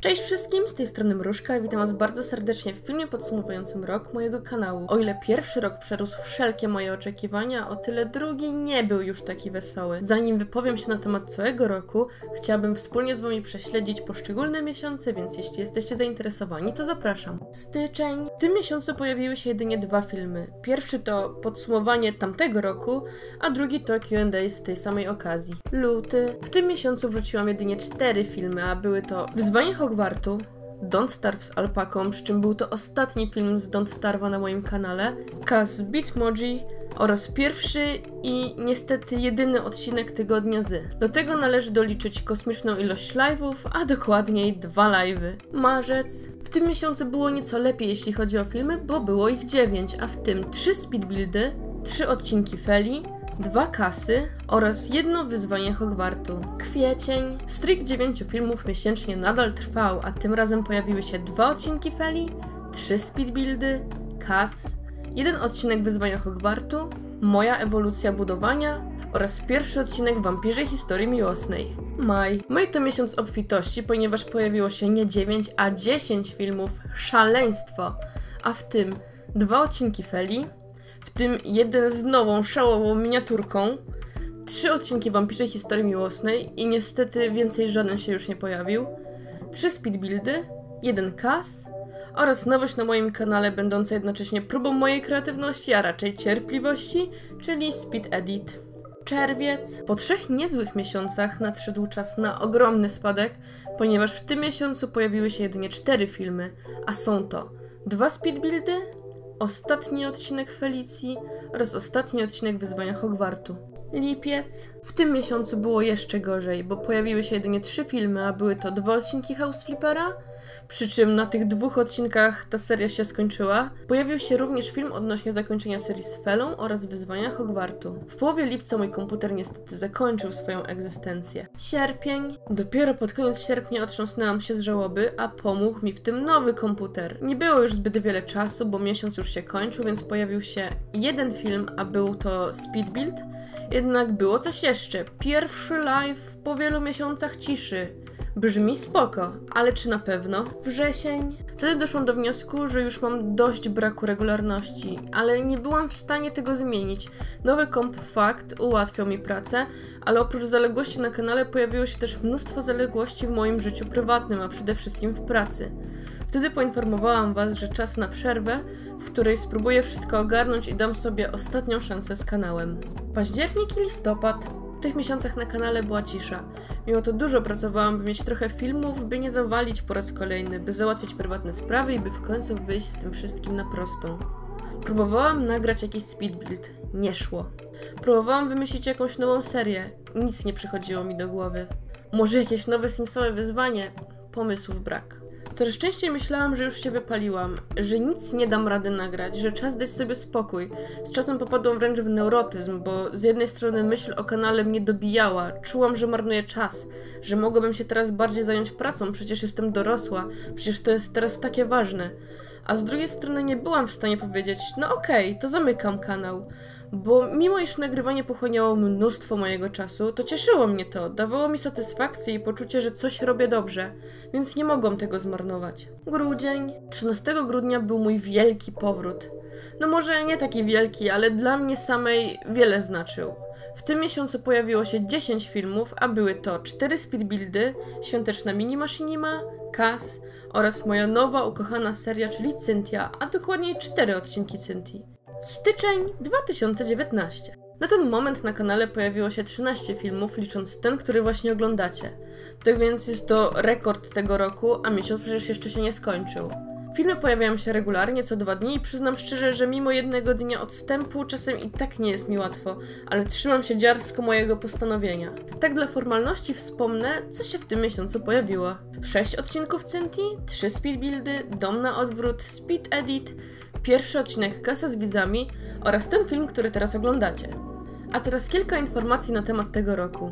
Cześć wszystkim, z tej strony Mruszka i witam was bardzo serdecznie w filmie podsumowującym rok mojego kanału. O ile pierwszy rok przerósł wszelkie moje oczekiwania, o tyle drugi nie był już taki wesoły. Zanim wypowiem się na temat całego roku, chciałabym wspólnie z wami prześledzić poszczególne miesiące, więc jeśli jesteście zainteresowani, to zapraszam. Styczeń. W tym miesiącu pojawiły się jedynie dwa filmy. Pierwszy to podsumowanie tamtego roku, a drugi to Q&A z tej samej okazji. Luty. W tym miesiącu wrzuciłam jedynie cztery filmy, a były to Wyzwanie Hogwartu, Don't Starve z alpaką, przy czym był to ostatni film z Don't Starve'a na moim kanale, Kaz Bitmoji oraz pierwszy i niestety jedyny odcinek tygodnia z. Do tego należy doliczyć kosmiczną ilość live'ów, a dokładniej dwa live'y. Marzec. W tym miesiącu było nieco lepiej jeśli chodzi o filmy, bo było ich dziewięć, a w tym trzy speedbuildy, trzy odcinki Feli, dwa kasy oraz jedno wyzwanie Hogwartu. Kwiecień. Strik dziewięciu filmów miesięcznie nadal trwał, a tym razem pojawiły się dwa odcinki Feli, trzy speedbuildy, kas, jeden odcinek wyzwania Hogwartu, moja ewolucja budowania oraz pierwszy odcinek wampirzej historii miłosnej. Maj. Maj to miesiąc obfitości, ponieważ pojawiło się nie 9, a 10 filmów. Szaleństwo! A w tym dwa odcinki Feli, w tym jeden z nową, szałową miniaturką, trzy odcinki wampirzej historii miłosnej i niestety więcej żaden się już nie pojawił, trzy speedbuildy, jeden kas oraz nowość na moim kanale będąca jednocześnie próbą mojej kreatywności, a raczej cierpliwości, czyli Speed Edit. Czerwiec. Po trzech niezłych miesiącach nadszedł czas na ogromny spadek, ponieważ w tym miesiącu pojawiły się jedynie cztery filmy, a są to dwa speedbuildy, ostatni odcinek Felicji oraz ostatni odcinek Wyzwania Hogwartu. Lipiec. W tym miesiącu było jeszcze gorzej, bo pojawiły się jedynie trzy filmy, a były to dwa odcinki House Flippera, przy czym na tych dwóch odcinkach ta seria się skończyła. Pojawił się również film odnośnie zakończenia serii z Felą oraz wyzwania Hogwartu. W połowie lipca mój komputer niestety zakończył swoją egzystencję. Sierpień. Dopiero pod koniec sierpnia otrząsnęłam się z żałoby, a pomógł mi w tym nowy komputer. Nie było już zbyt wiele czasu, bo miesiąc już się kończył, więc pojawił się jeden film, a był to Speed Build. Jednak było coś jeszcze. Pierwszy live po wielu miesiącach ciszy. Brzmi spoko, ale czy na pewno? Wrzesień. Wtedy doszłam do wniosku, że już mam dość braku regularności, ale nie byłam w stanie tego zmienić. Nowy komp fakt ułatwiał mi pracę, ale oprócz zaległości na kanale pojawiło się też mnóstwo zaległości w moim życiu prywatnym, a przede wszystkim w pracy. Wtedy poinformowałam Was, że czas na przerwę, w której spróbuję wszystko ogarnąć i dam sobie ostatnią szansę z kanałem. Październik i listopad. W tych miesiącach na kanale była cisza. Mimo to dużo pracowałam, by mieć trochę filmów, by nie zawalić po raz kolejny, by załatwić prywatne sprawy i by w końcu wyjść z tym wszystkim na prostą. Próbowałam nagrać jakiś speed build. Nie szło. Próbowałam wymyślić jakąś nową serię. Nic nie przychodziło mi do głowy. Może jakieś nowe simsowe wyzwanie? Pomysłów brak. Coraz częściej myślałam, że już się wypaliłam, że nic nie dam rady nagrać, że czas dać sobie spokój. Z czasem popadłam wręcz w neurotyzm, bo z jednej strony myśl o kanale mnie dobijała, czułam, że marnuję czas, że mogłabym się teraz bardziej zająć pracą, przecież jestem dorosła, przecież to jest teraz takie ważne. A z drugiej strony nie byłam w stanie powiedzieć, no okej, okay, to zamykam kanał. Bo mimo iż nagrywanie pochłaniało mnóstwo mojego czasu, to cieszyło mnie to, dawało mi satysfakcję i poczucie, że coś robię dobrze, więc nie mogłam tego zmarnować. Grudzień. 13 grudnia był mój wielki powrót. No może nie taki wielki, ale dla mnie samej wiele znaczył. W tym miesiącu pojawiło się 10 filmów, a były to 4 speedbuildy, świąteczna mini machinima, Kas oraz moja nowa ukochana seria, czyli Cynthia, a dokładniej 4 odcinki Cynthii. Styczeń 2019. Na ten moment na kanale pojawiło się 13 filmów, licząc ten, który właśnie oglądacie. Tak więc jest to rekord tego roku, a miesiąc przecież jeszcze się nie skończył. Filmy pojawiają się regularnie, co dwa dni i przyznam szczerze, że mimo jednego dnia odstępu czasem i tak nie jest mi łatwo, ale trzymam się dziarsko mojego postanowienia. Tak dla formalności wspomnę, co się w tym miesiącu pojawiło. 6 odcinków Cinti, 3 speedbuildy, dom na odwrót, speed edit, pierwszy odcinek Kasa z widzami oraz ten film, który teraz oglądacie. A teraz kilka informacji na temat tego roku.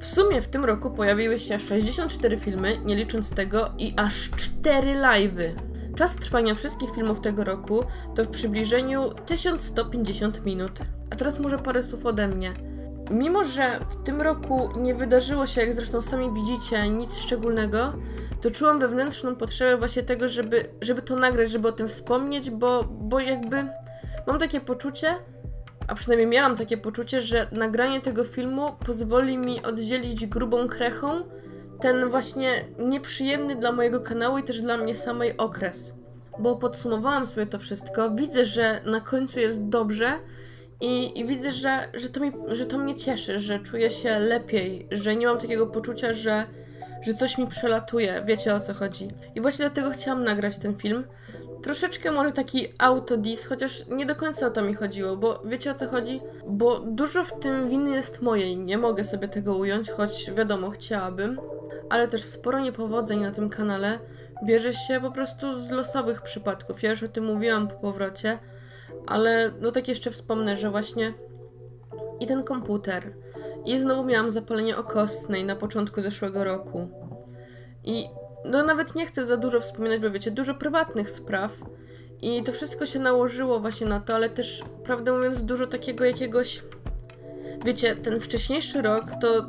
W sumie w tym roku pojawiły się 64 filmy, nie licząc tego, i aż 4 live'y. Czas trwania wszystkich filmów tego roku to w przybliżeniu 1150 minut. A teraz może parę słów ode mnie. Mimo że w tym roku nie wydarzyło się, jak zresztą sami widzicie, nic szczególnego, to czułam wewnętrzną potrzebę właśnie tego, żeby, żeby to nagrać, żeby o tym wspomnieć, bo, bo jakby mam takie poczucie, a przynajmniej miałam takie poczucie, że nagranie tego filmu pozwoli mi oddzielić grubą krechą ten właśnie nieprzyjemny dla mojego kanału i też dla mnie samej okres. Bo podsumowałam sobie to wszystko, widzę, że na końcu jest dobrze i, i widzę, że, że, to mi, że to mnie cieszy, że czuję się lepiej, że nie mam takiego poczucia, że, że coś mi przelatuje. Wiecie o co chodzi. I właśnie dlatego chciałam nagrać ten film. Troszeczkę może taki autodis, chociaż nie do końca o to mi chodziło, bo wiecie o co chodzi? Bo dużo w tym winy jest mojej, nie mogę sobie tego ująć, choć wiadomo, chciałabym, ale też sporo niepowodzeń na tym kanale bierze się po prostu z losowych przypadków. Ja już o tym mówiłam po powrocie, ale no tak jeszcze wspomnę, że właśnie i ten komputer, i znowu miałam zapalenie okostnej na początku zeszłego roku. I no nawet nie chcę za dużo wspominać, bo wiecie, dużo prywatnych spraw. I to wszystko się nałożyło właśnie na to, ale też, prawdę mówiąc, dużo takiego jakiegoś. Wiecie, ten wcześniejszy rok to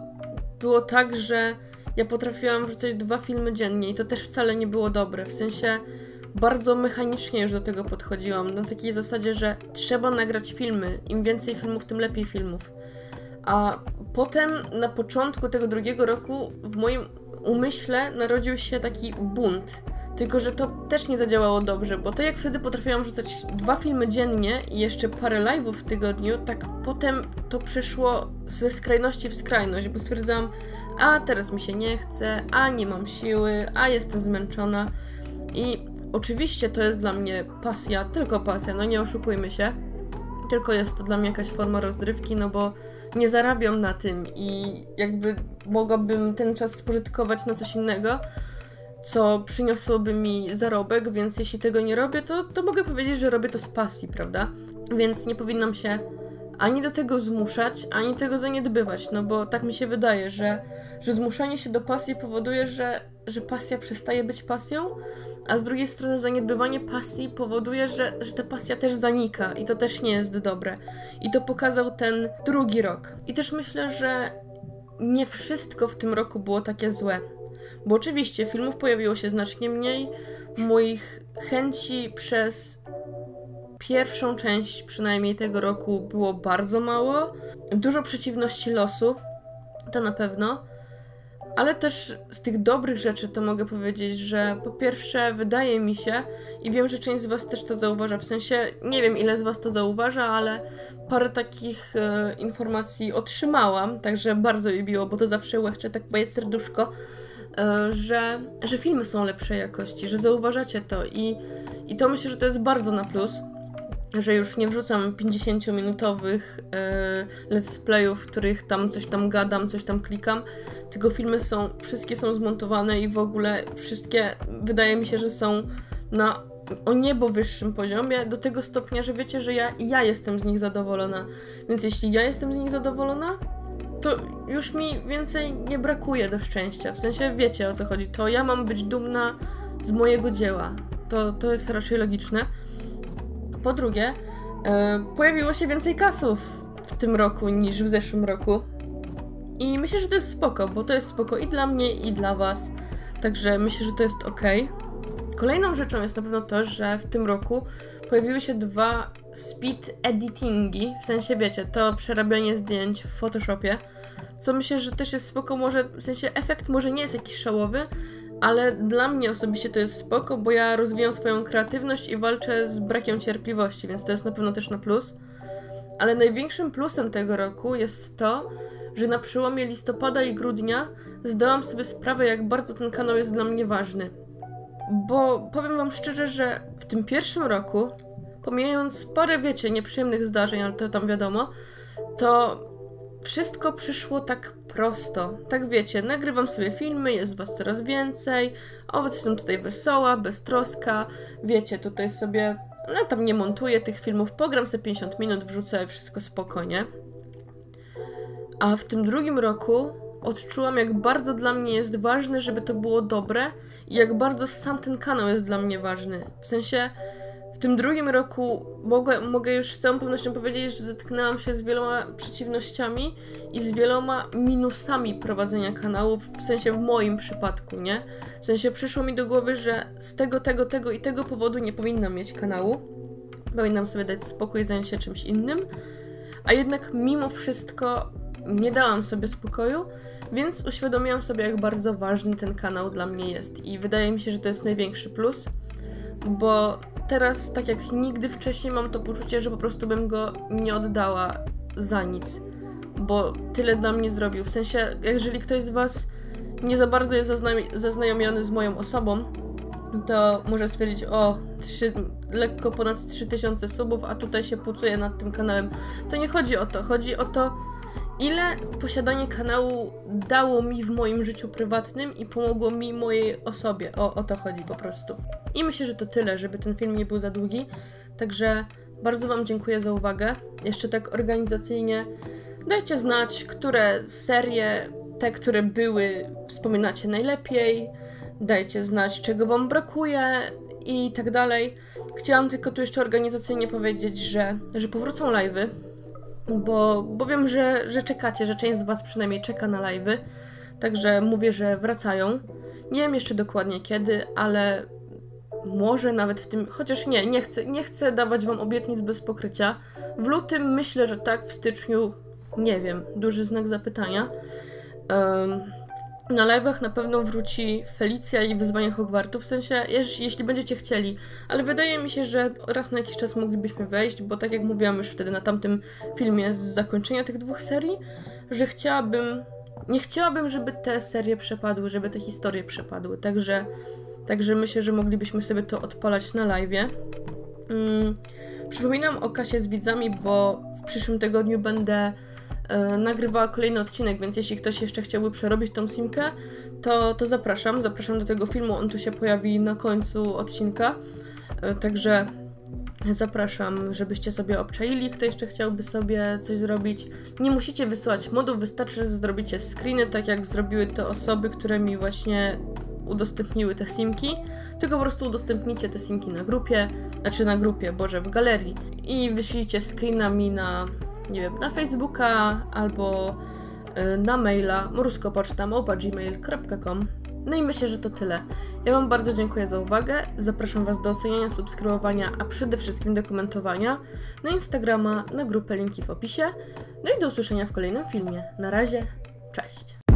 było tak, że ja potrafiłam wrzucać dwa filmy dziennie i to też wcale nie było dobre. W sensie bardzo mechanicznie już do tego podchodziłam. Na takiej zasadzie, że trzeba nagrać filmy. Im więcej filmów, tym lepiej filmów. A potem na początku tego drugiego roku w moim umyśle narodził się taki bunt. Tylko, że to też nie zadziałało dobrze, bo to jak wtedy potrafiłam rzucać dwa filmy dziennie i jeszcze parę live'ów w tygodniu, tak potem to przeszło ze skrajności w skrajność, bo stwierdzałam, a teraz mi się nie chce, a nie mam siły, a jestem zmęczona. I oczywiście to jest dla mnie pasja, tylko pasja, no nie oszukujmy się. Tylko jest to dla mnie jakaś forma rozrywki, no bo nie zarabiam na tym i jakby mogłabym ten czas spożytkować na coś innego, co przyniosłoby mi zarobek, więc jeśli tego nie robię, to, to mogę powiedzieć, że robię to z pasji, prawda? Więc nie powinnam się ani do tego zmuszać, ani tego zaniedbywać, no bo tak mi się wydaje, że, że zmuszanie się do pasji powoduje, że, że pasja przestaje być pasją, a z drugiej strony zaniedbywanie pasji powoduje, że, że ta pasja też zanika i to też nie jest dobre. I to pokazał ten drugi rok. I też myślę, że nie wszystko w tym roku było takie złe. Bo oczywiście filmów pojawiło się znacznie mniej, moich chęci przez pierwszą część przynajmniej tego roku było bardzo mało. Dużo przeciwności losu, to na pewno. Ale też z tych dobrych rzeczy to mogę powiedzieć, że po pierwsze wydaje mi się i wiem, że część z Was też to zauważa, w sensie nie wiem ile z Was to zauważa, ale parę takich e, informacji otrzymałam, także bardzo mi miło, bo to zawsze łechcze tak moje serduszko, e, że, że filmy są lepszej jakości, że zauważacie to i, i to myślę, że to jest bardzo na plus że już nie wrzucam 50-minutowych e, let's playów, w których tam coś tam gadam, coś tam klikam, tylko filmy są, wszystkie są zmontowane i w ogóle wszystkie wydaje mi się, że są na o niebo wyższym poziomie, do tego stopnia, że wiecie, że ja, ja jestem z nich zadowolona. Więc jeśli ja jestem z nich zadowolona, to już mi więcej nie brakuje do szczęścia. W sensie wiecie o co chodzi. To ja mam być dumna z mojego dzieła. To, to jest raczej logiczne. Po drugie, e, pojawiło się więcej kasów w tym roku niż w zeszłym roku. I myślę, że to jest spoko, bo to jest spoko i dla mnie, i dla Was. Także myślę, że to jest ok. Kolejną rzeczą jest na pewno to, że w tym roku pojawiły się dwa speed editingi, w sensie wiecie, to przerabianie zdjęć w Photoshopie, co myślę, że też jest spoko, może, w sensie efekt może nie jest jakiś szałowy, ale dla mnie osobiście to jest spoko, bo ja rozwijam swoją kreatywność i walczę z brakiem cierpliwości, więc to jest na pewno też na plus. Ale największym plusem tego roku jest to, że na przełomie listopada i grudnia zdałam sobie sprawę, jak bardzo ten kanał jest dla mnie ważny. Bo powiem Wam szczerze, że w tym pierwszym roku, pomijając parę, wiecie, nieprzyjemnych zdarzeń, ale to tam wiadomo, to wszystko przyszło tak prosto. Tak wiecie, nagrywam sobie filmy, jest was coraz więcej, o, jestem tutaj wesoła, beztroska, wiecie, tutaj sobie, no tam nie montuję tych filmów, pogram sobie 50 minut, wrzucę wszystko spokojnie. A w tym drugim roku odczułam, jak bardzo dla mnie jest ważne, żeby to było dobre i jak bardzo sam ten kanał jest dla mnie ważny. W sensie W tym drugim roku mogę, mogę już z całą pewnością powiedzieć, że zetknęłam się z wieloma przeciwnościami i z wieloma minusami prowadzenia kanału, w sensie w moim przypadku, nie? W sensie przyszło mi do głowy, że z tego, tego, tego i tego powodu nie powinnam mieć kanału. Powinnam sobie dać spokój, zająć się czymś innym. A jednak mimo wszystko nie dałam sobie spokoju, więc uświadomiłam sobie, jak bardzo ważny ten kanał dla mnie jest. I wydaje mi się, że to jest największy plus, bo teraz, tak jak nigdy wcześniej, mam to poczucie, że po prostu bym go nie oddała za nic, bo tyle dla mnie zrobił. W sensie, jeżeli ktoś z Was nie za bardzo jest zaznajomiony z moją osobą, to może stwierdzić, o, 3, lekko ponad 3000 subów, a tutaj się pucuje nad tym kanałem. To nie chodzi o to, chodzi o to, ile posiadanie kanału dało mi w moim życiu prywatnym i pomogło mi mojej osobie. O, o to chodzi po prostu. I myślę, że to tyle, żeby ten film nie był za długi. Także bardzo Wam dziękuję za uwagę. Jeszcze tak organizacyjnie dajcie znać, które serie, te, które były, wspominacie najlepiej. Dajcie znać, czego Wam brakuje i tak dalej. Chciałam tylko tu jeszcze organizacyjnie powiedzieć, że, że powrócą live'y, bo, bo wiem, że, że czekacie, że część z Was przynajmniej czeka na live'y. Także mówię, że wracają. Nie wiem jeszcze dokładnie kiedy, ale może nawet w tym, chociaż nie, nie chcę, nie chcę dawać Wam obietnic bez pokrycia. W lutym myślę, że tak, w styczniu nie wiem, duży znak zapytania. Um, na live'ach na pewno wróci Felicja i wyzwanie Hogwartu, w sensie, jeśli, będziecie chcieli, ale wydaje mi się, że raz na jakiś czas moglibyśmy wejść, bo tak jak mówiłam już wtedy na tamtym filmie z zakończenia tych dwóch serii, że chciałabym, nie chciałabym, żeby te serie przepadły, żeby te historie przepadły, także, także myślę, że moglibyśmy sobie to odpalać na live'ie. Mm, przypominam o kasie z widzami, bo w przyszłym tygodniu będę e, nagrywała kolejny odcinek, więc jeśli ktoś jeszcze chciałby przerobić tą simkę, to, to zapraszam. Zapraszam do tego filmu, on tu się pojawi na końcu odcinka. E, także zapraszam, żebyście sobie obczaili, kto jeszcze chciałby sobie coś zrobić. Nie musicie wysyłać modów, wystarczy, że zrobicie screeny, tak jak zrobiły te osoby, które mi właśnie udostępniły te simki, tylko po prostu udostępnicie te simki na grupie, znaczy na grupie, boże, w galerii i wyślijcie screenami na nie wiem, na Facebooka albo y, na maila moruskopoczta.gmail.com No i myślę, że to tyle. Ja Wam bardzo dziękuję za uwagę. Zapraszam Was do oceniania, subskrybowania, a przede wszystkim do komentowania na Instagrama, na grupę linki w opisie. No i do usłyszenia w kolejnym filmie. Na razie, cześć!